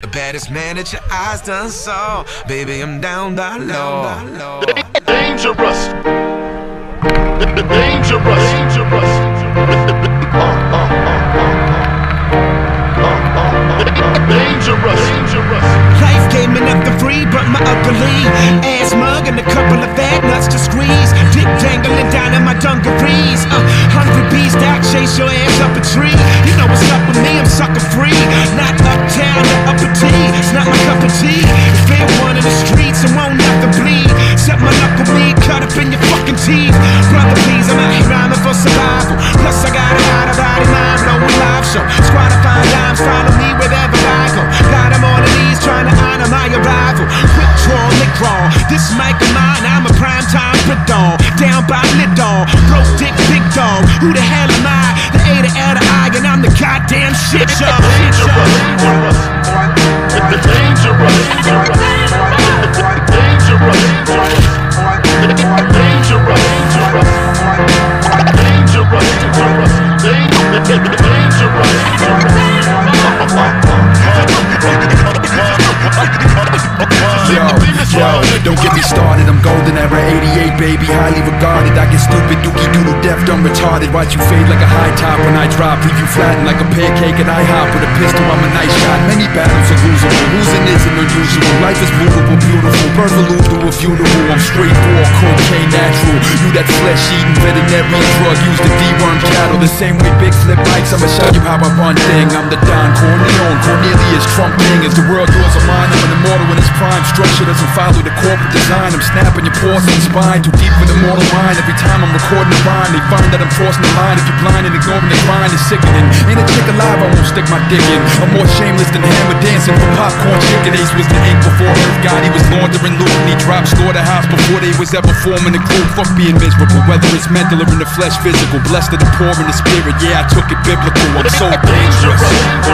The baddest man that your eyes done saw. Baby, I'm down by law. Dangerous. Dangerous. Dangerous. Dangerous. Dangerous. Life gave me nothing free but my ugly ass mug and a couple of fat nuts to squeeze. Dick dangling down in my dungarees. Uh, teeth. Brother, please, I'm out here rhyming for survival. Plus, I got a out of body mind blowing live show. Squad of fine dimes, follow me wherever I go. Got 'em on the knees trying to honor my arrival. Quick draw, lick raw. This mic of mine, I'm a prime time brick. Down by lid dog. Broke dick, big dog. Who the hell am I? The A to L to I, and I'm the goddamn. Shit show. Don't get me started. I'm golden era 88, baby, highly regarded. I get stupid, doodle, deaf, dumb, retarded. Watch you fade like a high top when I drop. Leave you flattened like a pancake and I hop with a pistol. I'm a nice shot. Many battles are losable. Losing isn't unusual. Life is movable, beautiful. Birth to a funeral. I'm straight raw, cocaine natural. You that flesh eating veterinary drug. Use the deworm cattle. The same way big flip bikes. I'ma show you how I run thing. I'm the Don Corleone. Cornelius Trump king. Is the world yours or mine? I'm an immortal in its prime. Structure doesn't follow the corporate design. I'm snapping your porcelain spine. Too deep for the mortal mind. Every time I'm recording a rhyme, find that I'm crossing the line. If you're blind and ignoring the grind, it's sickening. Ain't a chick alive, I won't stick my dick in. I'm more shameless than hammer dancing for popcorn chicken. Ace was the ink before Earth God. He was laundering loot and he dropped slaughterhouse before they was ever forming a crew. Fuck being miserable, whether it's mental or in the flesh, physical. Blessed of the poor in the spirit. Yeah, I took it biblical. I'm so dangerous.